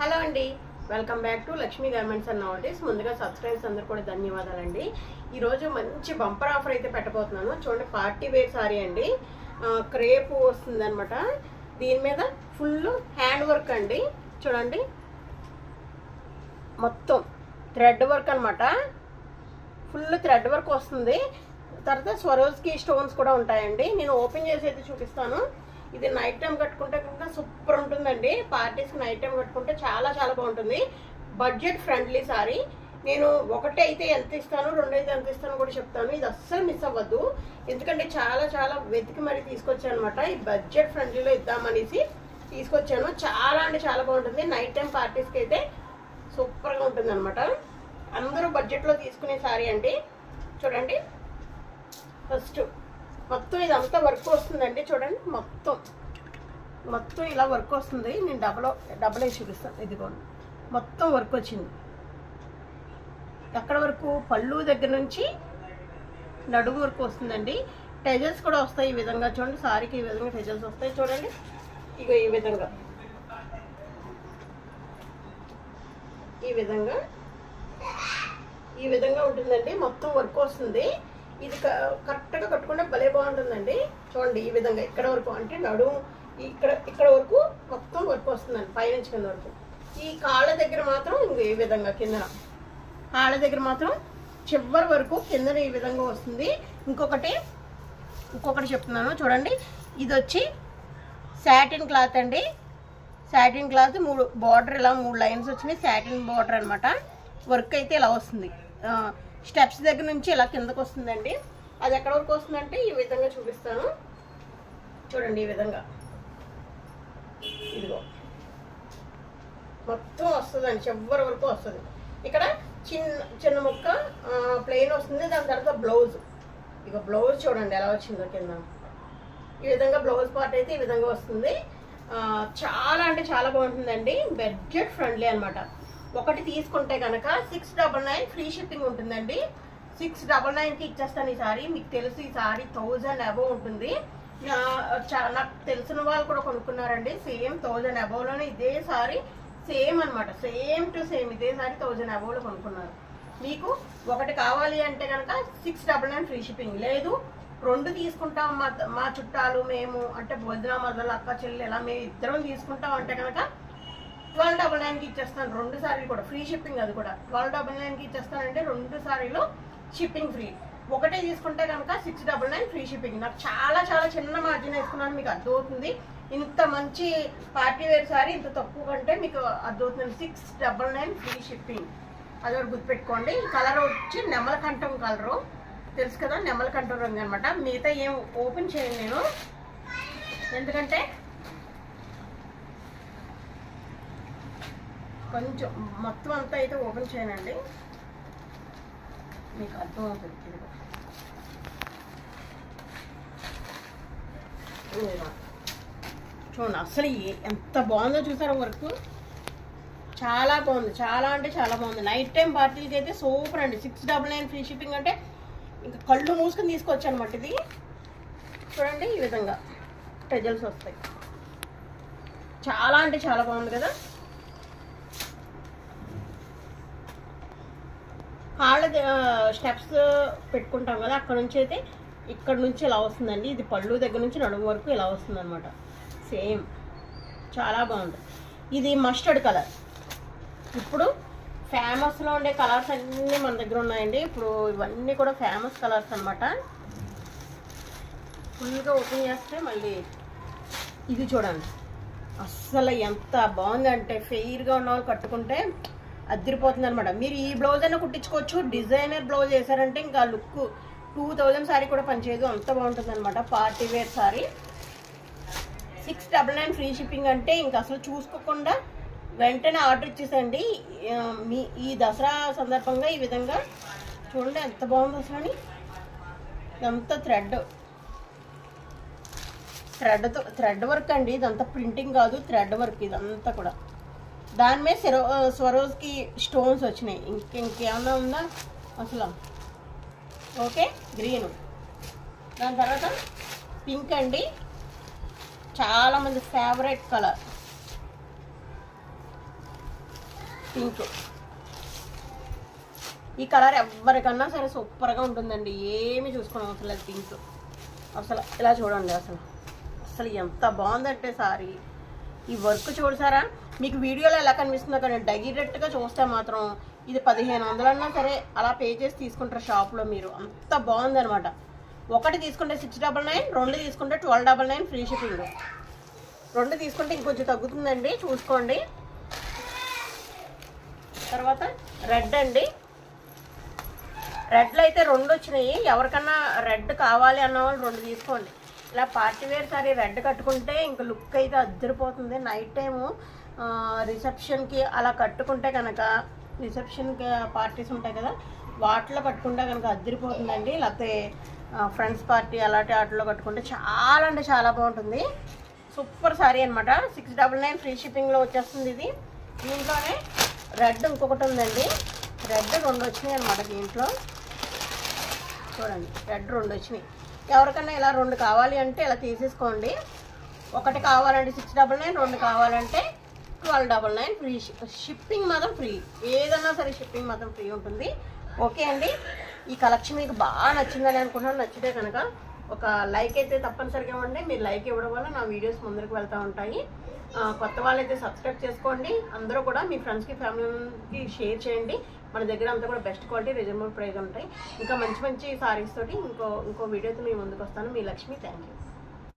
Hello అండి. Welcome back to Lakshmi garments and notice ముందుగా subscribes అందరు కూడా ధన్యవాదాలండి. ఈరోజు మంచి బంపర్ ఆఫర్ అయితే పెట్టబోతున్నాను. చూడండి పార్టీ వేర్ సారీ అండి. క్రేపు వస్తుందనమాట వస్తుంది అనమాట దీని మీద ఫుల్ హ్యాండ్ వర్క్ అండి. చూడండి. మొత్తం థ్రెడ్ వర్క్ అనమాట ఫుల్ థ్రెడ్ వర్క్ వస్తుంది. తర్వాత స్వరోజ్కి స్టోన్స్ కూడా ఉంటాయండి. నేను ఓపెన్ చేసి అయితే చూపిస్తాను. ఇది నైట్ టైం కట్టుకుంటే కనుక సూపర్ ఉంటుందండి. పార్టీస్కి నైట్ టైం కట్టుకుంటే చాలా చాలా బాగుంటుంది. బడ్జెట్ ఫ్రెండ్లీ సారీ నేను ఒకటి అయితే ఎంత ఇస్తాను రెండు అయితే ఎంత ఇస్తాను కూడా చెప్తాను. ఇది అస్సలు మిస్ అవ్వద్దు. ఎందుకంటే చాలా చాలా వెతికి మరీ తీసుకొచ్చాను అనమాట ఈ బడ్జెట్ ఫ్రెండ్లీలో ఇద్దామనేసి తీసుకొచ్చాను. చాలా అంటే చాలా బాగుంటుంది. నైట్ టైం పార్టీస్కి అయితే సూపర్గా ఉంటుంది అనమాట అందరూ బడ్జెట్లో తీసుకునే సారీ అండి. చూడండి. ఫస్ట్ మొత్తం ఇదంతా వర్క్ వస్తుందండి. చూడండి మొత్తం. మొత్తం ఇలా వర్క్ వస్తుంది. నేను డబల్ డబల్ వేసి చూపిస్తాను. ఇదిగోండి. మొత్తం వర్క్ వచ్చింది. ఎక్కడ వరకు? పళ్ళు దగ్గర నుంచి నడుము వరకు వస్తుందండి. టెజల్స్ కూడా వస్తాయి ఈ విధంగా. చూడండి సారీకి ఈ విధంగా టెజల్స్ వస్తాయి. చూడండి. ఇక ఈ విధంగా. ఈ విధంగా. ఈ విధంగా ఉంటుందండి. మొత్తం వర్క్ వస్తుంది. ఇది క- కరెక్ట్గా కట్టుకుంటే భలే బాగుంటుందండి. చూడండి ఈ విధంగా ఇక్కడ వరకు అంటే నడుము ఇక్కడ ఇక్కడ వరకు మొత్తం వర్క్ వస్తుందండి పైనుంచి కింద వరకు. ఈ కాళ్ళ దగ్గర మాత్రం ఇంక ఈ విధంగా కింద. కాళ్ళ దగ్గర మాత్రం చివరి వరకు కిందన ఈ విధంగా వస్తుంది. ఇంకొకటి ఇంకొకటి చెప్తున్నాను చూడండి. ఇది వచ్చి శాటిన్ క్లాత్ అండి. సాటిన్ క్లాత్ మూడు బార్డర్ ఇలా మూడు లైన్స్ వచ్చినాయి శాటిన్ బార్డర్ అనమాట వర్క్ అయితే ఇలా వస్తుంది. స్టెప్స్ దగ్గర నుంచి ఇలా కిందకు వస్తుందండి. అది ఎక్కడ వరకు వస్తుందంటే ఈ విధంగా చూపిస్తాను. చూడండి ఈ విధంగా. ఇదిగో. మొత్తం వస్తుందండి చివరి వరకు వస్తుంది. ఇక్కడ చిన్న చిన్న ముక్క ప్లెయిన్ వస్తుంది. దాని తర్వాత బ్లౌజ్ ఇక బ్లౌజ్ చూడండి ఎలా వచ్చిందో కింద. ఈ విధంగా బ్లౌజ్ పార్ట్ అయితే ఈ విధంగా వస్తుంది. చాలా అంటే చాలా బాగుంటుందండి. బడ్జెట్ ఫ్రెండ్లీ అనమాట ఒకటి తీసుకుంటే కనుక six double nine free shipping ఉంటుందండి. సిక్స్ డబల్ నైన్కి ఇచ్చేస్తాను ఈ సారీ. మీకు తెలుసు ఈ సారీ థౌజండ్ అబవ్ ఉంటుంది. చా- నాకు తెలిసిన వాళ్ళు కూడా కొనుక్కున్నారండి. సేమ్ థౌజండ్ అబవ్లోనే ఇదే సారీ. సేమ్ అన్నమాట. సేమ్ టు సేమ్ ఇదే సారీ థౌజండ్ అబవ్లో కొనుక్కున్నారు. మీకు ఒకటి కావాలి అంటే కనుక six double nine free shipping లేదు రెండు తీసుకుంటాం మా మా చుట్టాలు మేము అంటే భోజనం మొదలు అక్క చెల్లి ఇలా మేము ఇద్దరం తీసుకుంటాం అంటే కనుక ట్వెల్వ్ డబల్ నైన్కి ఇచ్చేస్తాను రెండు సారీలు కూడా ఫ్రీ షిప్పింగ్ అది కూడా. ట్వెల్వ్ డబల్ నైన్కి ఇచ్చేస్తానంటే రెండు సారీలు షిప్పింగ్ ఫ్రీ. ఒకటే తీసుకుంటే కనుక six double nine free shipping. నాకు చాలా చాలా చిన్న మార్జిన్ వేసుకున్నాను మీకు అర్థమవుతుంది. ఇంత మంచి పార్టీ వేర్ సారీ ఇంత తక్కువ కంటే మీకు అర్థమవుతుంది. Six double nine free shipping. అది ఒకటి గుర్తుపెట్టుకోండి. కలర్ వచ్చి నెమలకంఠం కలరు. తెలుసు కదా నెమలకంఠం రంగు అనమాట మిగతా ఏం ఓపెన్ చేయను నేను. ఎందుకంటే కొంచెం మొత్తం అంతా అయితే ఓపెన్ చేయనండి. మీకు అర్థమవుతుంది ఇదిగో. చూడండి అసలు ఎంత బాగుందో చూసారా వర్క్? చాలా బాగుంది. చాలా అంటే చాలా బాగుంది. నైట్ టైం పార్టీలకి అయితే సూపర్ అండి. Six double nine free shipping అంటే ఇంకా కళ్ళు మూసుకొని తీసుకొచ్చి అనమాట ఇది. చూడండి ఈ విధంగా. టెజల్స్ వస్తాయి. చాలా అంటే చాలా బాగుంది కదా? స్టెప్స్ పెట్టుకుంటాం కదా అక్కడ నుంచి అయితే ఇక్కడ నుంచి ఇలా వస్తుందండి. ఇది పళ్ళు దగ్గర నుంచి నడుము వరకు ఇలా వస్తుంది అనమాట సేమ్ చాలా బాగుంది. ఇది మస్టర్డ్ కలర్ ఇప్పుడు ఫేమస్లో ఉండే కలర్స్ అన్నీ మన దగ్గర ఉన్నాయండి. ఇప్పుడు ఇవన్నీ కూడా ఫేమస్ కలర్స్ అనమాట ఫుల్గా ఓపెన్ చేస్తే మళ్ళీ ఇది చూడండి. అస్సలు ఎంత బాగుందంటే ఫెయిర్గా ఉన్న వాళ్ళు కట్టుకుంటే అదిరిపోతుంది అనమాట మీరు ఈ బ్లౌజ్ అయినా కుట్టించుకోవచ్చు. డిజైనర్ బ్లౌజ్ వేసారంటే ఇంకా లుక్ టూ థౌజండ్ సారీ కూడా పనిచేయదు. అంత బాగుంటుంది అనమాట party wear sari six double nine free shipping అంటే ఇంకా అసలు చూసుకోకుండా వెంటనే ఆర్డర్ ఇచ్చేసండి మీ ఈ దసరా సందర్భంగా ఈ విధంగా చూడండి ఎంత బాగుంది అసలు అని. ఇదంతా థ్రెడ్ థ్రెడ్తో థ్రెడ్ వర్క్ అండి. ఇదంతా ప్రింటింగ్ కాదు థ్రెడ్ వర్క్ ఇదంతా కూడా. దాని మీద సెరో స్వరోజ్కి స్టోన్స్ వచ్చినాయి. ఇంక ఇంకేమన్నా ఉందా? అసలు. ఓకే గ్రీన్ దాని తర్వాత పింక్ అండి. చాలామంది ఫేవరెట్ కలర్ పింక్ ఈ కలర్ ఎవరికన్నా సరే సూపర్గా ఉంటుందండి. ఏమి చూసుకోవడం అసలు అది పింక్ అసలు ఇలా చూడండి అసలు. అసలు ఎంత బాగుందంటే సారీ. ఈ వర్క్ చూడసారా మీకు వీడియోలో ఎలా కనిపిస్తుందో కానీ డైరెక్ట్గా చూస్తే మాత్రం ఇది పదిహేను వందలన్నా సరే అలా పే చేసి తీసుకుంటారు షాప్లో మీరు. అంత బాగుందనమాట ఒకటి తీసుకుంటే సిక్స్ డబల్ నైన్ రెండు తీసుకుంటే twelve double nine free shipping రెండు తీసుకుంటే ఇంకొంచెం తగ్గుతుందండి చూసుకోండి. తర్వాత రెడ్ అండి. రెడ్లు అయితే రెండు వచ్చినాయి. ఎవరికన్నా రెడ్ కావాలి అన్న వాళ్ళు రెండు తీసుకోండి. ఇలా పార్టీ వేర్ సారీ రెడ్ కట్టుకుంటే ఇంకా లుక్ అయితే అద్దరిపోతుంది. నైట్ టైము రిసెప్షన్కి అలా కట్టుకుంటే కనుక రిసెప్షన్కి పార్టీస్ ఉంటాయి కదా వాటిలో కట్టుకుంటే కనుక అద్దరిపోతుందండి. లేకపోతే ఫ్రెండ్స్ పార్టీ అలాంటి వాటిలో కట్టుకుంటే చాలా అంటే చాలా బాగుంటుంది. సూపర్ సారీ అనమాట సిక్స్ డబల్ నైన్ ఫ్రీ షిప్పింగ్లో వచ్చేస్తుంది ఇది. దీంట్లోనే రెడ్ ఇంకొకటి ఉందండి. రెడ్ రెండు వచ్చినాయి అనమాట దీంట్లో. చూడండి రెడ్ రెండు వచ్చినాయి. ఎవరికైనా ఇలా రెండు కావాలి అంటే ఇలా తీసేసుకోండి. ఒకటి కావాలంటే సిక్స్ డబల్ నైన్ రెండు కావాలంటే twelve double nine free shipping మాత్రం ఫ్రీ. ఏదన్నా సరే షిప్పింగ్ మాత్రం ఫ్రీ ఉంటుంది. ఓకే అండి? ఈ కలెక్షన్ మీకు బాగా నచ్చిందని అనుకుంటున్నాను. నచ్చితే కనుక ఒక లైక్ అయితే తప్పనిసరిగా ఇవ్వండి. మీరు లైక్ ఇవ్వడం వల్ల నా వీడియోస్ ముందరకు వెళ్తూ ఉంటాయి. కొత్త వాళ్ళైతే సబ్స్క్రైబ్ చేసుకోండి. అందరూ కూడా మీ ఫ్రెండ్స్కి ఫ్యామిలీకి షేర్ చేయండి. మన దగ్గర అంతా కూడా బెస్ట్ క్వాలిటీ రిజనబుల్ ప్రైస్ ఉంటాయి. ఇంకా మంచి మంచి సారీస్ తోటి ఇంకో ఇంకో వీడియోతో మీ ముందుకు వస్తాను. మీ లక్ష్మి థ్యాంక్ యూ.